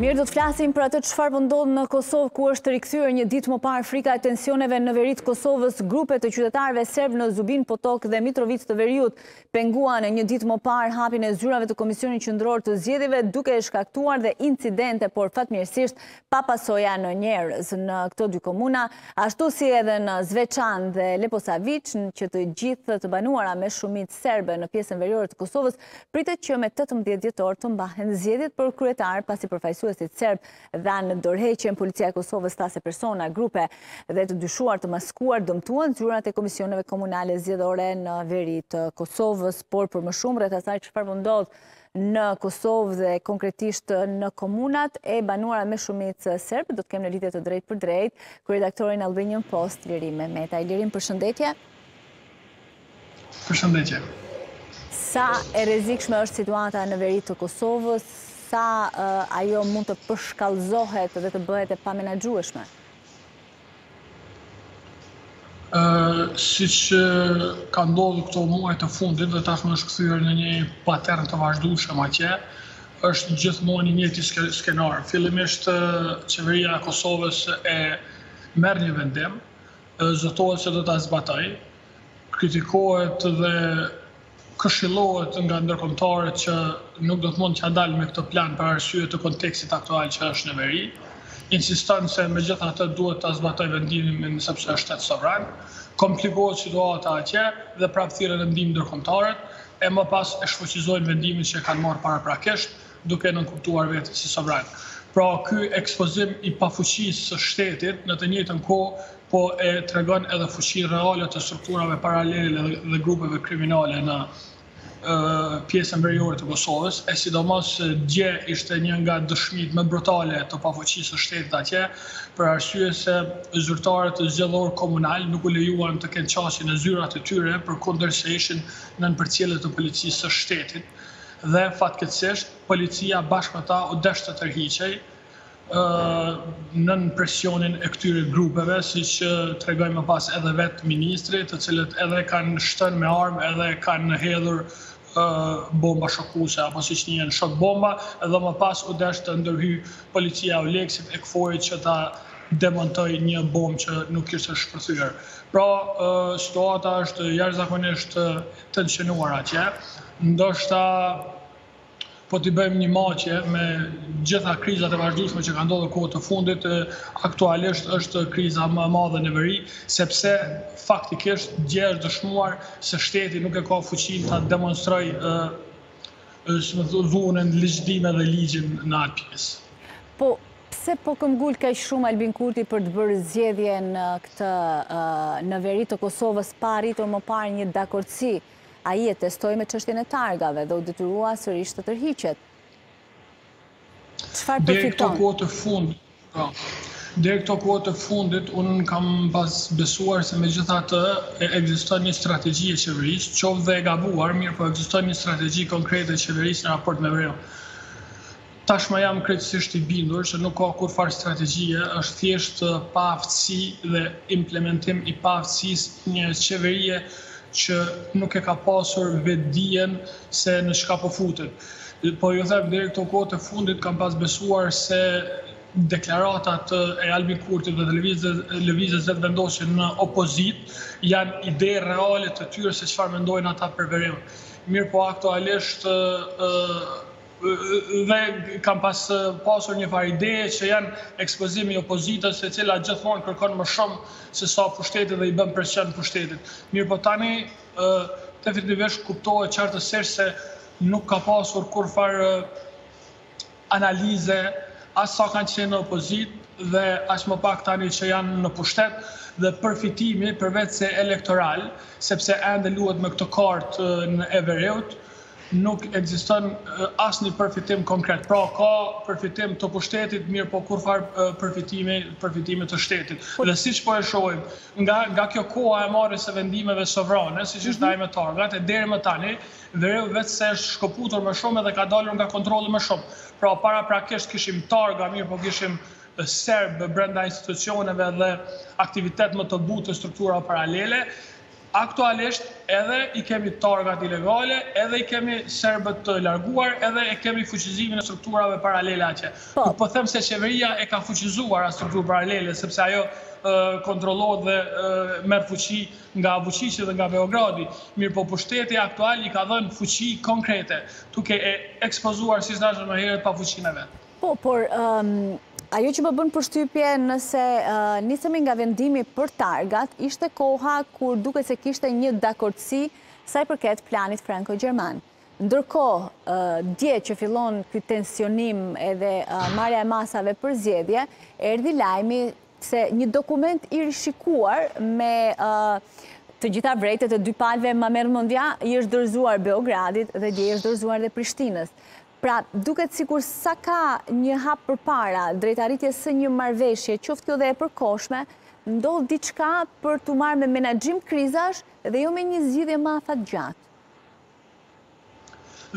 Mirë do të flasim për atë çfarë po ndodh në Kosovë, ku është rikëthyër një ditë më parë frika e tensioneve në veri të Kosovës, grupe të qytetarëve serbë në Zubin Potok dhe Mitrovicë të veriut, penguan një ditë më parë hapjen e zyrave të Komisionit Qendror të Zgjedhjeve, duke shkaktuar dhe incidente, por fatmirësisht pa pasoja në njerëz në këto dy komuna, ashtu si edhe në Zveçan dhe Leposaviq, që të gjithë të banuara me shumicë serbe në pjesën veriore të Kosovës, Pritet që me tetëmbëdhjetë dhjetor të mbahen zgjedhjet për kryetar pasi përfaqësuesit serbë dhanë dorëheqjen, Policia e Kosovës tha se persona, grupe dhe të dyshuar të maskuar dëmtuan zyrat e komisioneve komunale zgjedhore në veri të Kosovës, por për më shumë rreth asaj çfarë po ndodh në Kosovë dhe konkretisht në komunat e banuara me shumicë serbe, do të kemi në lidhje të drejtpërdrejtë kryeredaktorin e Albanian Post, Lirim Mehmetaj. Lirim, përshëndetje. Përshëndetje. Sa e rrezikshme është situata në veri të Kosovës, sa ajo mund të përshkallëzohet dhe të bëhet e pamenaxhueshme? Siç ka ndodhur këto muaj të fundit dhe tashmë është kthyer në një patern të vazhdueshëm atje, është gjithmonë i njëjti skenar. Fillimisht qeveria e Kosovës e merr një vendim, Zotohet se do ta zbatojë, kritikohet dhe këshillohet nga ndërkombëtarët që nuk do të mund t'ia dalë me këtë plan për arsye të kontekstit aktual që është në veri. Insiston se megjithatë duhet ta zbatojë vendimin sepse është shtet sovran. Komplikohet situata atje dhe prapë thirren në ndihmë ndërkombëtarët e më pas e shfuqizojnë vendimin që e kanë marrë paraprakisht duke nënkuptuar veten si sovran. Pra, ky ekspozim i pafuqisë së shtetit në të njëjtën kohë po e tregon edhe fuqinë reale të strukturave paralele dhe grupeve kriminale në pjesën veriore të Kosovës, e sidomos dje ishte një nga dëshmitë më brutale të pafuqisë së shtetit atje, për arsye se zyrtarët zgjedhorë komunalë nuk u lejuan të kenë qasje në zyrat e tyre, përkundër se ishin nën përcjellje të policisë së shtetit. Dhe fatkeqësisht, policia bashkë me ta u desh të tërhiqej nën presionin e këtyre grupeve, siç tregoi më pas edhe vetë ministri, të cilët edhe kanë shtënë me armë edhe kanë hedhur bomba shokuese apo siç njihen shok bomba, edhe më pas u desh të ndërhyjë policia e EULEX-it e KFOR-it që ta demontojë një bombë që nuk ishte shpërthyer. Pra, situata është jashtëzakonisht tensionuar atje, ndoshta po t'i bëjmë një matje me gjitha krizat e vazhdueshme që kanë ndodhur kohët e fundit, aktualisht është kriza më e madhe në veri, sepse faktikisht dje është dëshmuar se shteti nuk e ka fuqinë ta demonstrojë Është dhunë në ligjërime dhe ligjin në AKS. Po pse po këmbgul kaq shumë Albin Kurti për të bërë zgjedhje në këtë në veri të Kosovës pa arritur më parë një dakordësi? Ai e testoi me çështjen e targave dhe u detyrua sërisht të tërhiqet. Çfarë përfiton? Deri këto kohë të fund, po. Deri këto kohët e fundit unë kam pas besuar se megjithatë ekziston një strategji e qeverisë, qoftë dhe e gabuar, mirëpo ekziston një strategji konkrete e qeverisë në raport me veriun. Tashmë jam krejtësisht i bindur që nuk ka kurrfarë strategjie, është thjesht paaftësi dhe implementim i paaftësisë një qeverie që nuk e ka pasur vetëdijen se në çka po futet. Po ju them deri këto kohët e fundit kam pas besuar se deklaratat e Albin Kurtit dhe të Lëvizjes Vetëvendosje në opozitë janë ide reale të tyre se çfarë mendojnë ata për veriun. Mirëpo aktualisht dhe kam pas pasur njëfarë ideje që janë ekspozimi i opozitës e cila gjithmonë kërkon më shumë sesa pushteti dhe i bën presion pushtetit. Mirëpo tani definitivisht kuptohet qartësisht se nuk ka pasur kurrfarë analize as sa kanë qenë në opozitë dhe as më pak tani që janë në pushtet dhe përfitimi përveçse elektoral, sepse ende luhet me këtë kartën e veriut, nuk ekziston asnjë përfitim konkret. Pra ka përfitim të pushtetit, mirëpo kurrfarë përfitimi, përfitimi të shtetit. Po- dhe siç po e shohim, nga nga kjo koha e marrjes së vendimeve sovrane, siç është ai mhm. me targat e deri më tani, veriu veçse është shkëputur më shumë edhe ka dalur nga kontrolli më shumë. Pra paraprakisht kishim targa, mirëpo kishim serbë brenda institucioneve dhe aktivitet më të butë te strukturat paralele, Aktualisht edhe i kemi targat ilegale, edhe i kemi serbët të larguar, edhe e kemi fuqizimin e strukturave paralele atje. Nuk po them se qeveria e ka fuqizuar atë strukturë paralele, sepse ajo kontrollohet dhe merr fuqi nga Vuçiqi dhe nga Beogradi, mirëpo pushteti aktual i ka dhënë fuqi konkrete, duke e ekspozuar siç thashë më herët pafuqinë e vet. Po, por ajo që më bën përshtypje nëse nisemi nga vendimi për targat, ishte koha kur dukej se kishte një dakordësi sa i përket planit franko-gjerman. Ndërkohë, dje që fillon ky tensionim edhe marrja e masave për zgjedhje, erdhi lajmi se një dokument i rishikuar me të gjitha vërejtjet e dy palëve ma merr mendja, i është dorëzuar Beogradit dhe dje i është dorëzuar dhe Prishtinës. Pra, duket sikur sa ka një hap përpara drejt arritjes së një marrëveshje, qoftë kjo dhe e përkohshme, ndodh diçka për t'u marrë me menaxhim krizash dhe jo me një zgjidhje më afatgjatë.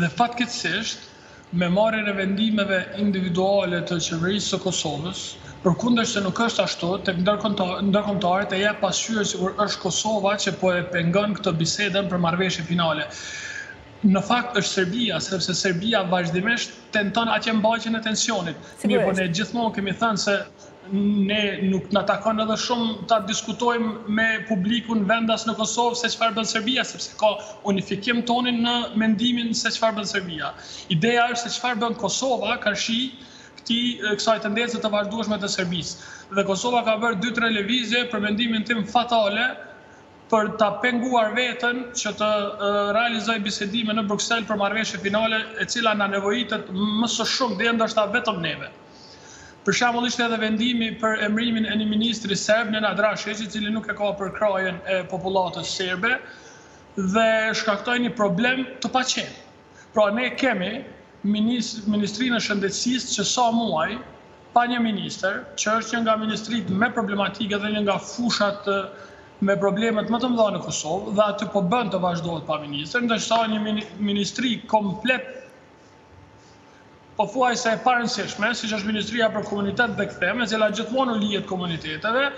Dhe fatkeqësisht, me marrjen e vendimeve individuale të Qeverisë së Kosovës, përkunderse nuk është ashtu, tek ndërkombëtarët e jep pasqyrë sikur është Kosova që po e pengon këtë bisedën për marrëveshje finale. Në fakt është Serbia, sepse Serbia vazhdimisht tenton atje mbajtjen e tensionit. Mirëpo ne gjithmonë kemi thënë se ne nuk na takon edhe shumë ta diskutojmë me publikun vendas në Kosovë se çfarë bën Serbia, sepse ka unifikim tonin në mendimin se çfarë bën Serbia. Ideja është se çfarë bën Kosova karshi këtij kësaj tendence të vazhdueshme të Serbisë. Dhe Kosova ka bërë 2-3 lëvizje për mendimin tim fatale për ta penguar veten që të realizojë bisedime në Bruksel për marrëveshje finale, e cila na nevojitet më së shumti e ndoshta vetëm neve. Për shembull ishte edhe vendimi për emërimin e një ministri serb, Nenad Rashiq, i cili nuk e ka përkrahjen e popullatës serbe dhe shkaktoi një problem të paqenë. Pra ne kemi Ministrinë e Shëndetësisë që sa muaj pa një ministër, që është një nga ministritë më problematike dhe një nga fushat me problemet më të mëdha në Kosovë dhe aty po bën të vazhdohet pa ministër, ndërsa një ministri komplet pothuajse e parëndësishme, siç është Ministria për Komunitete dhe Kthim, e cila gjithmonë u lihet komuniteteve,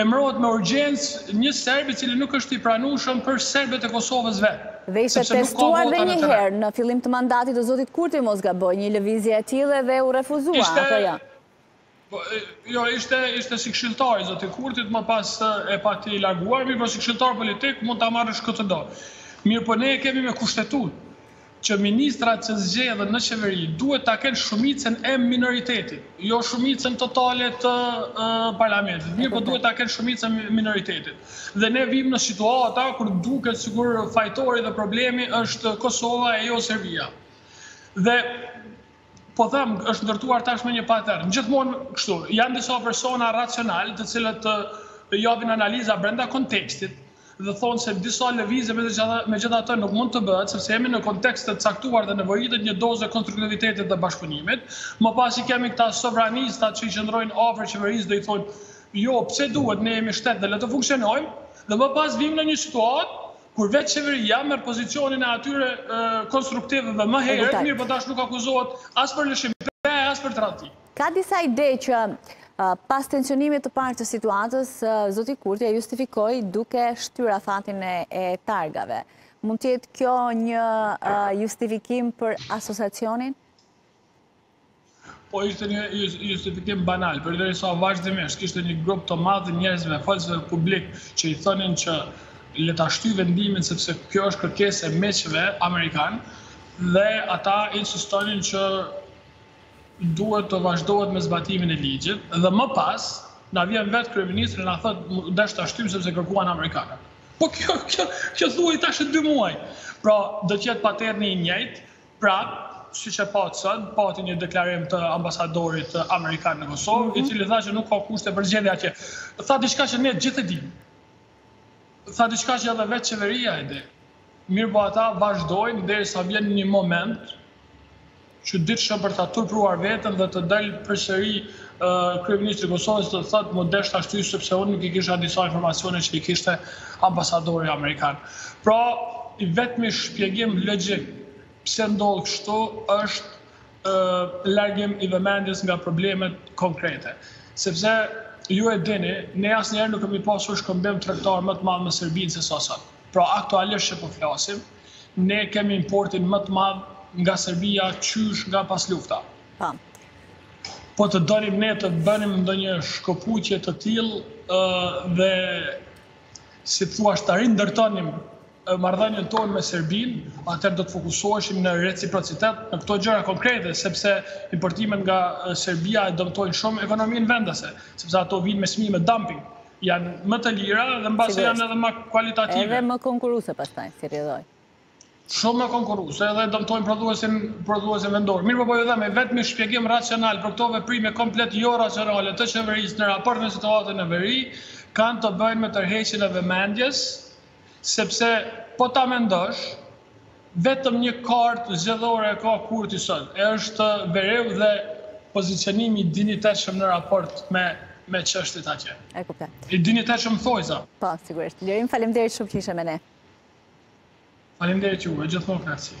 Emërohet me urgjencë një serb i cili nuk është i pranueshëm për serbët e Kosovës vetë. Dhe ishte testuar dhe një herë në fillim të mandatit të zotit Kurti mos gaboj, një lëvizje e tillë edhe u refuzua, apo jo? Po, jo, ishte, ishte si këshilltar i zotit Kurtit, më pas e pati larguar, mirëpo si këshilltar politik mund ta marrësh kë të do. Mirëpo ne e kemi me kushtetutë. që ministrat që zgjedhen në qeveri duhet ta kenë shumicën e minoritetit, jo shumicën totale të parlamentit, mirëpo duhet ta kenë shumicën e minoritetit. Dhe ne vijmë në situata kur duket sikur fajtori dhe problemi është Kosova e jo Serbia. Dhe Po them, është ndërtuar tashmë një patern. Gjithmonë kështu, janë disa persona racionalë të cilët japin analiza brenda kontekstit dhe thonë se disa lëvizje megjithatë nuk mund të bëhet, sepse jemi në kontekst të caktuar dhe nevojitet një dozë e konstruktivitetit dhe bashkëpunimit. Më pas i kemi këta sovranistët që i qëndrojnë afër qeverisë dhe i thonë, jo, pse duhet, ne jemi shtet dhe le të funksionojmë, dhe më pas vijmë në një situatë Kur vetë qeveria merr pozicionin e atyre konstruktive edhe më herët, mirëpo tash nuk akuzohet as për lëshime, as për tradhti. Ka disa ide që pas tensionimit të parë të situatës, zoti Kurti e justifikoi duke shtyrë afatin e targave. Mund të jetë kjo një justifikim për asociacionin? Po ishte një justifikim banal, përderisa vazhdimisht kishte një grup të madh njerëzve folësve publikë që i thonin që le ta shtyjë vendimin sepse kjo është kërkesë e miqve amerikanë dhe ata insistonin që duhet të vazhdohet me zbatimin e ligjit dhe më pas na vjen vetë kryeministri na thotë deshta ta shtyjmë sepse kërkuan amerikanët. Po kjo kjo kjo thuhej tash dy muaj. Pra do të jetë paterni i njëjtë, Pra, siç e patë sot, pati një deklarim të ambasadorit amerikan në Kosovë, mhm. i cili tha që nuk ka kushte për zgjedhje atje. Tha diçka që ne të gjithë e dimë. Tha diçka që edhe vetë qeveria e di. Mirëpo ata vazhdojnë derisa vjen një moment qëditshëm për ta turpëruar veten dhe të dalë përsëri Kryeministri i Kosovës të thotë m'u desht ta shtyj sepse unë nuk i kisha disa informacione që i kishte ambasadori amerikan. Pra, i vetmi shpjegim logjik pse ndodh kështu është largim i vëmendjes nga problemet konkrete. Sepse, ju e dini, ne asnjëherë nuk kemi pasur shkëmbim tregtar më të madh me Serbinë se sa sot. Pra, aktualisht që po flasim, ne kemi importin më të madh nga Serbia qysh nga paslufta. Po. Po të donim ne të bënim ndonjë shkëputje të tillë dhe Si të thuash, ta rindërtonim marrëdhënien tonë me Serbinë, atëherë do të fokusoheshim në reciprocitet, në këto gjëra konkrete, sepse importimet nga Serbia e dëmtojnë shumë ekonominë vendase, sepse ato vijnë me çmime dumping, janë më të lira dhe mbase janë edhe më kualitative. Edhe më konkurruese pastaj, si rrjedhojë. Shumë më konkurruese edhe dëmtojnë prodhuesin, prodhuesin vendor. Mirëpo po ju them, i vetmi shpjegim racional për këto veprime komplet jo racionale të qeverisë në raport me situatën në veri, kanë të bëjnë me tërheqjen e vëmendjes, sepse po ta mendosh, vetëm një kartë zgjedhore e ka Kurti sot, e është veriu dhe pozicionimi i dinjitetshëm në raport me me çështjet atje. E kuptoj. I dinjitetshëm në thonjëza. Po, sigurisht. Lirim, faleminderit shumë që ishe me ne. Faleminderit juve, gjithmonë kënaqësi.